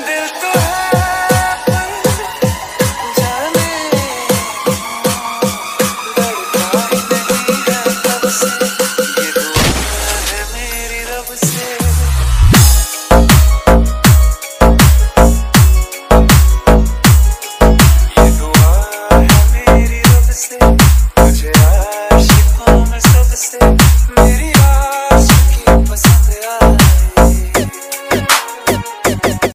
दिल तो